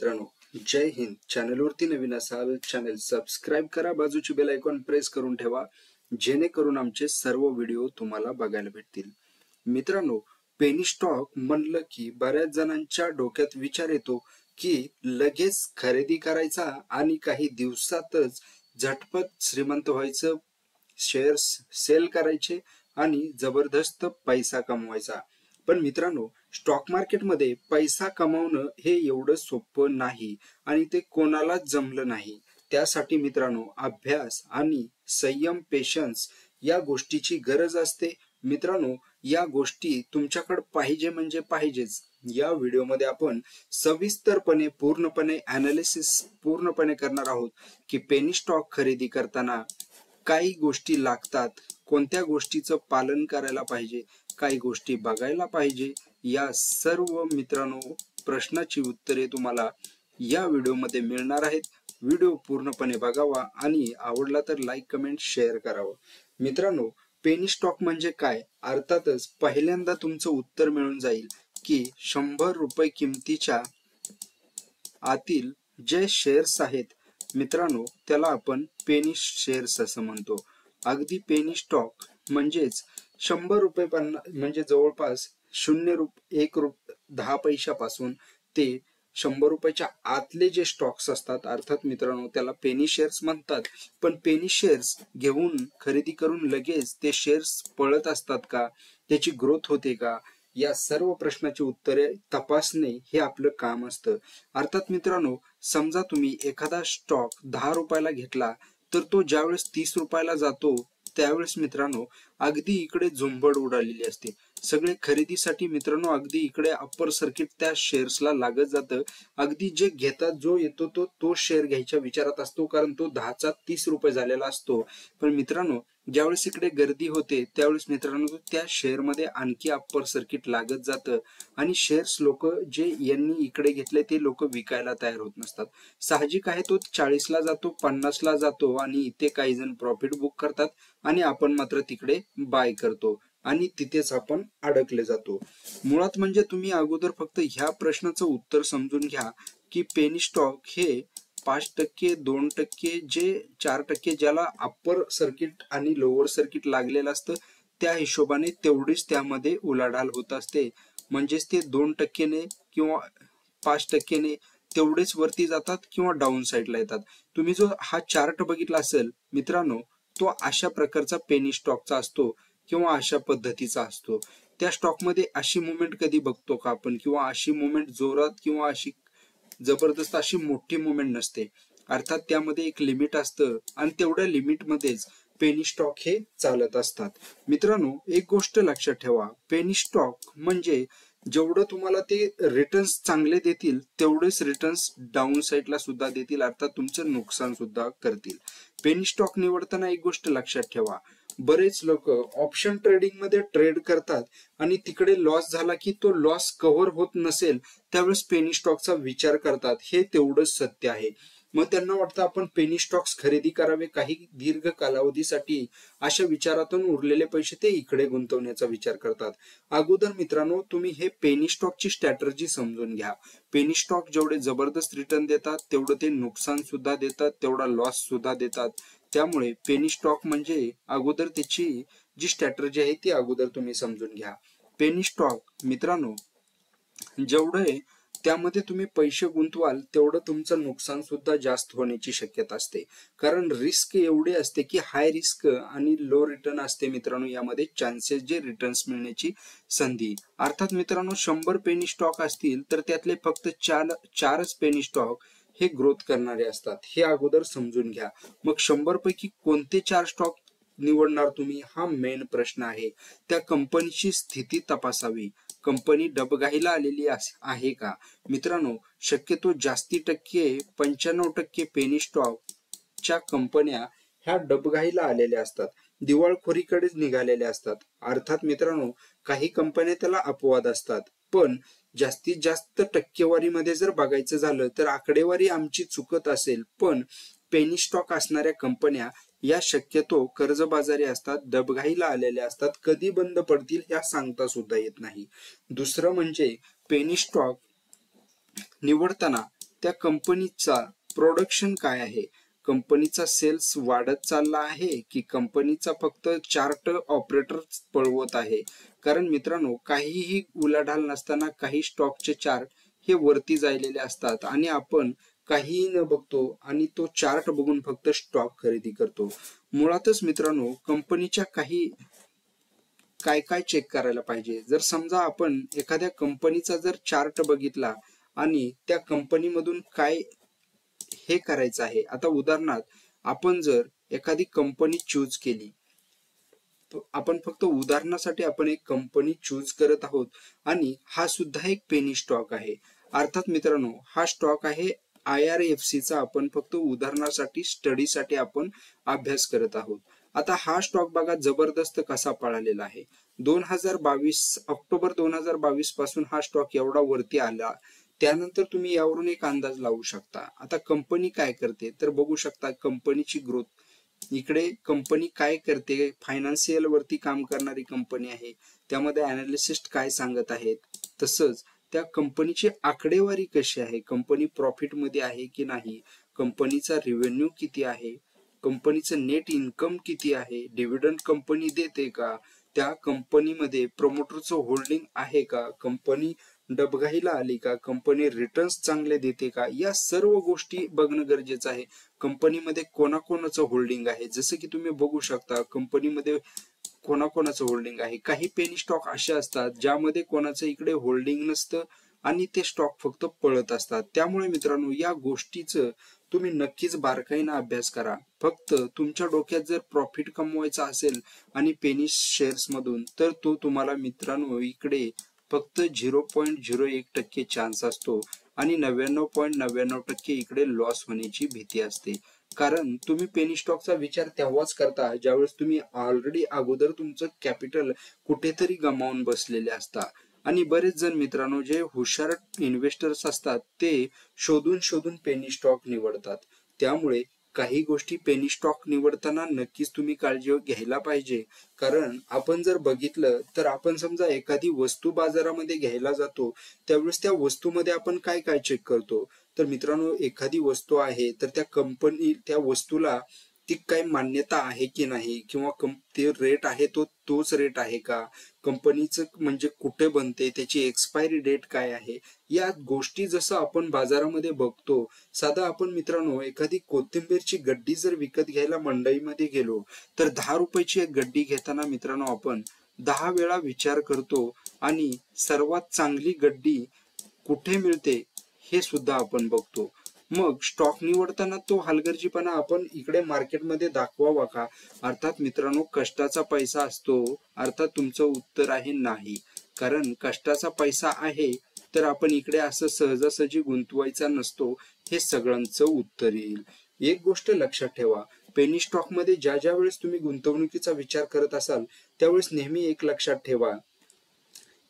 मित्रांनो जय हिंद. चॅनलवरती नवीन असाल चॅनल सबस्क्राईब करा. बाजूची बेल आयकॉन प्रेस करून ठेवा. जेणेकरून आमचे सर्व व्हिडिओ तुम्हाला बघायला भेटतील. मित्रांनो पेनी स्टॉक म्हणलं की बऱ्याच जणांच्या डोक्यात विचार येतो की लगेच खरेदी करायचा आणि काही दिवसातच झटपट श्रीमंत व्हायचं शेअर्स सेल करायचे आणि जबरदस्त पैसा कमवायचा. पण मित्रांनो स्टॉक मार्केटमध्ये पैसा कमावणं हे एवढं सोपं नाही आणि ते कोणालाच जमलं नाही. त्यासाठी मित्रांनो अभ्यास आणि संयम पेशन्स या गोष्टीची गरज असते. मित्रांनो या गोष्टी तुमच्याकडे पाहिजे म्हणजे पाहिजेच. या व्हिडिओमध्ये आपण सविस्तरपणे पूर्णपणे अनालिसिस पूर्णपणे करणार आहोत की पेनी स्टॉक खरेदी करताना काही गोष्टी लागतात कोणत्या गोष्टीचं पालन करायला पाहिजे काही गोष्टी बघायला पाहिजे या सर्व मित्रांनो प्रश्नाची उत्तरे तुम्हाला या व्हिडिओमध्ये मिळणार आहेत. व्हिडिओ पूर्णपणे बघावा आणि आवडला तर लाईक कमेंट शेअर करावं. मित्रांनो पेनी स्टॉक म्हणजे काय? अर्थातच पहिल्यांदा तुमचं उत्तर मिळून जाईल की शंभर रुपये किमतीच्या आतील जे शेअर्स आहेत मित्रांनो त्याला आपण पेनी शेअर्स असं म्हणतो. अगदी पेनी स्टॉक म्हणजेच शंभर रुपये पन्नास म्हणजे जवळपास शून्य रुप एक रुप दहा पैशापासून ते शंभर रुपयाच्या आतले जे स्टॉक्स असतात अर्थात मित्रांनो त्याला पेनी शेअर्स म्हणतात. पण पेनी शेअर्स घेऊन खरेदी करून लगेच ते शेअर्स पळत असतात का? त्याची ग्रोथ होते का? या सर्व प्रश्नाची उत्तरे तपासणे हे आपलं काम असतं. अर्थात मित्रांनो समजा तुम्ही एखादा स्टॉक दहा रुपयाला घेतला तर तो ज्यावेळेस तीस रुपयाला जातो त्यावेळेस मित्रांनो अगदी इकडे झुंबड उडालेली असते. सगळे खरेदीसाठी मित्रांनो अगदी इकडे अप्पर सर्किट त्या शेअर्सला लागत जातं. अगदी जे घेतात जो येतो तो तो शेअर घ्यायच्या विचारात असतो कारण तो दहाचा तीस रुपये झालेला असतो. पण मित्रांनो ज्यावेळेस इकडे गर्दी होते त्यावेळेस मित्रांनो त्या शेअरमध्ये आणखी अप्पर सर्किट लागत जातं. आणि शेअर्स लोक जे यांनी इकडे घेतले ते लोक विकायला तयार होत नसतात. साहजिक आहे तो चाळीसला जातो पन्नासला जातो आणि इथे काही जण प्रॉफिट बुक करतात आणि आपण मात्र तिकडे बाय करतो. आणि तिथेच आपण अडकले जातो. मुळात म्हणजे तुम्ही अगोदर फक्त ह्या प्रश्नाचं उत्तर समजून घ्या की पेनी स्टॉक हे पाच टक्के दोन टक्के जे चार टक्के ज्याला अप्पर सर्किट आणि लोअर सर्किट लागलेलं असतं त्या हिशोबाने तेवढीच त्यामध्ये उलाढाल होत असते. म्हणजेच ते दोन टक्केने किंवा पाच टक्केने तेवढेच वरती जातात किंवा डाऊन साईडला येतात. तुम्ही जो हा चार्ट बघितला असेल मित्रांनो तो अशा प्रकारचा पेनी स्टॉकचा असतो. किंवा अशा पद्धतीचा असतो. त्या स्टॉकमध्ये अशी मुवमेंट कधी बघतो का आपण? किंवा अशी मुवमेंट जोरात किंवा अशी जबरदस्त अशी मोठी मुवमेंट नसते. अर्थात त्यामध्ये एक लिमिट असतं आणि तेवढ्या लिमिटमध्येच पेनी स्टॉक हे चालत असतात. मित्रांनो एक गोष्ट लक्षात ठेवा. पेनी स्टॉक म्हणजे जेवढं तुम्हाला ते रिटर्न्स चांगले देतील तेवढेच रिटर्न्स डाऊन साईडला सुद्धा देतील. अर्थात तुमचं नुकसान सुद्धा करतील. पेनी स्टॉक निवडताना एक गोष्ट लक्षात ठेवा. बरेच लोक ऑप्शन ट्रेडिंगमध्ये ट्रेड करतात आणि तिकडे लॉस झाला की तो लॉस कव्हर होत नसेल त्यावेळेस पेनी स्टॉकचा विचार करतात. हे तेवढंच सत्य आहे. मग त्यांना वाटतं आपण पेनी स्टॉक्स खरेदी करावे काही दीर्घ कालावधीसाठी. अशा विचारातून उरलेले पैसे ते इकडे गुंतवण्याचा विचार करतात. अगोदर मित्रांनो तुम्ही हे पेनी स्टॉकची स्ट्रॅटर्जी समजून घ्या. पेनी स्टॉक जेवढे जबरदस्त रिटर्न देतात तेवढं ते नुकसान सुद्धा देतात तेवढा लॉस सुद्धा देतात. त्यामुळे पेनी स्टॉक म्हणजे अगोदर त्याची जी स्ट्रॅटर्जी आहे ती अगोदर तुम्ही समजून घ्या. पेनी स्टॉक मित्रांनो जेवढे त्यामध्ये तुम्ही पैसे गुंतवाल तेवढं तुमचं नुकसान सुद्धा जास्त होण्याची शक्यता असते. कारण रिस्क एवढी असते की हाय रिस्क आणि लो रिटर्न असते मित्रांनो यामध्ये चान्सेस जे रिटर्न्स मिळण्याची संधी. अर्थात मित्रांनो शंभर पेनी स्टॉक असतील तर त्यातले फक्त चार चारच पेनी स्टॉक हे ग्रोथ करणारे असतात. हे अगोदर समजून घ्या. मग शंभर पैकी कोणते चार स्टॉक निवडणार तुम्ही? हा मेन प्रश्न आहे. त्या कंपनीची स्थिती तपासावी. कंपनी डबघाईला आलेली आहे का? मित्रांनो शक्यतो जास्ती टक्के पंच्याण्णव टक्के पेनी स्टॉक च्या कंपन्या ह्या डबघाईला आलेल्या असतात. दिवाळखोरीकडेच निघालेल्या असतात. अर्थात मित्रांनो काही कंपन्या त्याला अपवाद असतात. पण जास्तीत जास्त टक्केवारीमध्ये जर बघायचं झालं तर आकडेवारी आमची चुकत असेल. पण पेनी स्टॉक असणाऱ्या कंपन्या या शक्यतो कर्जबाजारी असतात दबघाईला आलेल्या असतात कधी बंद पडतील या सांगता सुद्धा येत नाही. दुसरं म्हणजे पेनी स्टॉक निवडताना त्या कंपनीचा प्रोडक्शन काय आहे? कंपनीचा सेल्स वाढत चालला आहे की कंपनीचा फक्त चार्ट ऑपरेटर पळवत आहे? कारण मित्रांनो काहीही उलाढाल नसताना काही स्टॉकचे चार्ट हे वरती जायलेले असतात आणि आपण काहीही न बघतो आणि तो चार्ट बघून फक्त स्टॉक खरेदी करतो. मुळातच मित्रांनो कंपनीच्या काही काय काय चेक करायला पाहिजे? जर समजा आपण एखाद्या कंपनीचा जर चार्ट बघितला आणि त्या कंपनीमधून काय हे करायचं आहे? आता उदाहरणार्थ आपण जर एखादी कंपनी चूज केली आपण फक्त उदाहरणासाठी आपण एक कंपनी चूज करत आहोत आणि हा सुद्धा एक पेनी स्टॉक आहे. अर्थात मित्रांनो हा स्टॉक आहे आय आर एफ सीचा आपण फक्त उदाहरणासाठी स्टडीसाठी आपण अभ्यास करत आहोत. आता हा स्टॉक बघा जबरदस्त कसा पळालेला आहे. दोन हजार बावीस ऑक्टोबर दोन हजार बावीसपासून हा स्टॉक एवढा वरती आला. त्यानंतर तुम्ही यावरून एक अंदाज लावू शकता. आता कंपनी काय करते? तर बघू शकता कंपनीची ग्रोथ इकडे कंपनी काय करते? फायनान्शियल वरती काम करणारी कंपनी आहे. त्यामध्ये अनालिसिस्ट काय सांगत आहेत? तसंच त्या कंपनीची आकडेवारी कशी आहे? कंपनी प्रॉफिटमध्ये आहे की नाही? कंपनीचा रेव्हेन्यू किती आहे? कंपनीचं नेट इन्कम किती आहे? डिव्हिडंड कंपनी देते का? त्या कंपनीमध्ये प्रमोटरचं होल्डिंग आहे का? कंपनी डबघाईला आली का? कंपनी रिटर्न्स चांगले देते का? या सर्व गोष्टी बघणं गरजेचं आहे. कंपनीमध्ये कोणाकोणाचं होल्डिंग आहे? जसं की तुम्ही बघू शकता कंपनीमध्ये कोणाकोणाचं होल्डिंग आहे? काही पेनी स्टॉक असे असतात ज्यामध्ये कोणाचं इकडे होल्डिंग नसतं आणि ते स्टॉक फक्त पळत असतात. त्यामुळे मित्रांनो या गोष्टीचं तुम्ही नक्कीच बारकाईनं अभ्यास करा. फक्त तुमच्या डोक्यात जर प्रॉफिट कमवायचा असेल आणि पेनी शेअर्स मधून तर तो तुम्हाला मित्रांनो इकडे फक्त झिरो पॉईंट झिरो एक टक्के चान्स असतो आणि नव्याण्णव पॉईंट नव्याण्णव टक्के इकडे लॉस होण्याची भीती असते. कारण तुम्ही पेनी स्टॉकचा विचार तेव्हाच करता ज्यावेळेस तुम्ही ऑलरेडी अगोदर तुमचं कॅपिटल कुठेतरी गमावून बसलेले असता. आणि बरेच जण मित्रांनो जे हुशार इन्व्हेस्टर्स असतात ते शोधून शोधून पेनी स्टॉक निवडतात. त्यामुळे काही गोष्टी पेनी स्टॉक निवडताना नक्कीच तुम्ही काळजी घ्यायला पाहिजे. कारण आपण जर बघितलं तर आपण समजा एखादी वस्तू बाजारामध्ये घ्यायला जातो त्यावेळेस त्या वस्तूमध्ये आपण काय काय चेक करतो? तर मित्रांनो एखादी वस्तू आहे तर त्या कंपनी त्या वस्तूला ती काही मान्यता आहे की नाही? किंवा ते रेट आहे तो तोच रेट आहे का? कंपनीचं म्हणजे कुठे बनते? त्याची एक्सपायरी डेट काय आहे? या गोष्टी जसं आपण बाजारामध्ये बघतो साधा आपण मित्रांनो एखादी कोथिंबीरची गड्डी जर विकत घ्यायला मंडईमध्ये गेलो तर दहा रुपयाची एक गड्डी घेताना मित्रांनो आपण दहा वेळा विचार करतो आणि सर्वात चांगली गड्डी कुठे मिळते हे सुद्धा आपण बघतो. मग स्टॉक निवडताना तो हलगर्जीपणा आपण इकडे मार्केटमध्ये दाखवावा का? अर्थात मित्रांनो कष्टाचा पैसा असतो. अर्थात तुमचं उत्तर आहे नाही. कारण कष्टाचा पैसा आहे तर आपण इकडे असं सहजासहजी गुंतवायचा नसतो हे सगळ्यांचं उत्तर येईल. एक गोष्ट लक्षात ठेवा. पेनी स्टॉकमध्ये ज्या ज्या वेळेस तुम्ही गुंतवणुकीचा विचार करत असाल त्यावेळेस नेहमी एक लक्षात ठेवा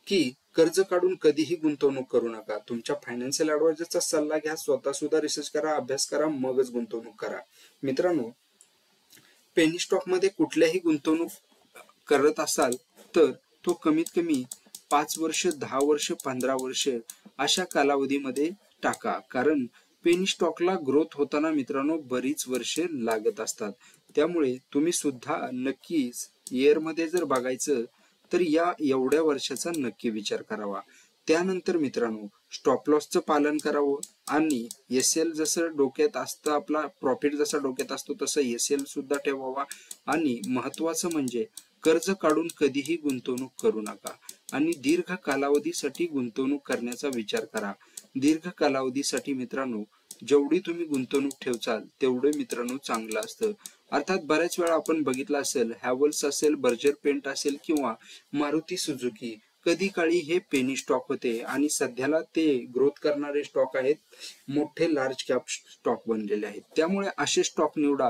की कर्ज काढून कधीही गुंतवणूक करू नका. तुमच्या फायनान्शियल ऍडवायझरचा सल्ला घ्या स्वतः सुद्धा रिसर्च करा अभ्यास करा मगच गुंतवणूक करा. मित्रांनो पेनी स्टॉकमध्ये कुठल्याही गुंतवणूक करत असाल तर तो कमीत कमी पाच वर्ष दहा वर्ष पंधरा वर्ष अशा कालावधीमध्ये टाका. कारण पेनी स्टॉकला ग्रोथ होताना मित्रांनो बरीच वर्षे लागत असतात. त्यामुळे तुम्ही सुद्धा नक्कीच इयरमध्ये जर बघायचं तर या एवढ्या वर्षाचा नक्की विचार करावा. त्यानंतर मित्रांनो स्टॉप लॉसचं पालन करावं आणि एस एल जसं डोक्यात असतं आपला प्रॉफिट जसा डोक्यात असतो तसं एस एल सुद्धा ठेवावा. आणि महत्वाचं म्हणजे कर्ज काढून कधीही गुंतवणूक करू नका. आणि दीर्घ कालावधीसाठी गुंतवणूक करण्याचा विचार करा. दीर्घ कालावधीसाठी मित्रांनो जेवढी तुम्ही गुंतवणूक ठेवचाल तेवढे मित्रांनो चांगलं असतं. अर्थात बऱ्याच वेळा आपण बघितलं असेल हॅवल्स असेल बर्जर पेंट असेल किंवा मारुती सुझुकी कधी काळी हे पेनी स्टॉक होते आणि सध्याला ते ग्रोथ करणारे स्टॉक आहेत मोठे लार्ज कॅप स्टॉक बनलेले आहेत. त्यामुळे असे स्टॉक निवडा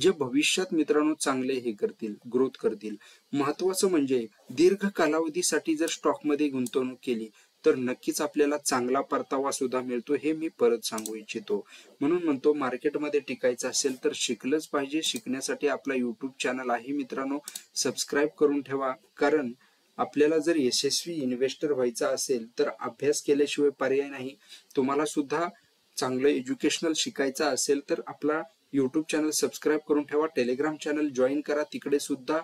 जे भविष्यात मित्रांनो चांगले हे करतील ग्रोथ करतील. महत्वाचं म्हणजे दीर्घ कालावधीसाठी जर स्टॉकमध्ये गुंतवणूक केली तर नक्कीच आपल्याला चांगला परतावा सुद्धा मिळतो हे मी परत सांगू इच्छितो. म्हणून म्हणतो मार्केटमध्ये टिकायचं असेल तर शिकलंच पाहिजे. शिकण्यासाठी आपला युट्यूब चॅनल आहे मित्रांनो. सबस्क्राईब करून ठेवा. कारण आपल्याला जर यशस्वी इन्व्हेस्टर व्हायचा असेल तर अभ्यास केल्याशिवाय पर्याय नाही. तुम्हाला सुद्धा चांगलं एज्युकेशनल शिकायचं असेल तर आपला युट्यूब चॅनल सबस्क्राईब करून ठेवा. टेलिग्राम चॅनल जॉईन करा. तिकडे सुद्धा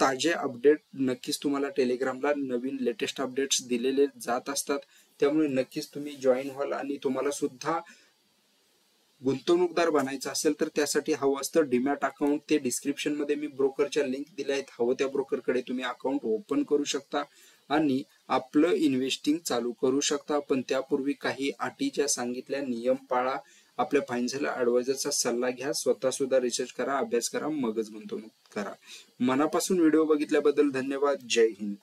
ताजे अपडेट नक्कीच तुम्हाला टेलिग्रामला नवीन लेटेस्ट अपडेट्स दिलेले जात असतात. त्यामुळे नक्कीच तुम्ही जॉईन व्हाल आणि तुम्हाला सुद्धा गुंतवणूकदार बनायचं असेल तर त्यासाठी हवं असतं डिमॅट अकाउंट ते डिस्क्रिप्शनमध्ये मी ब्रोकरच्या लिंक दिल्या आहेत. हवं त्या ब्रोकरकडे तुम्ही अकाउंट ओपन करू शकता आणि आपलं इन्व्हेस्टिंग चालू करू शकता. पण त्यापूर्वी काही अटी ज्या सांगितल्या नियम पाळा. आपल्या फायनान्शियल ऍडवायझरचा सल्ला घ्या. स्वतः सुद्धा रिसर्च करा अभ्यास करा मगच गुंतवणूक करा. मनापासून व्हिडिओ बघितल्याबद्दल धन्यवाद. जय हिंद.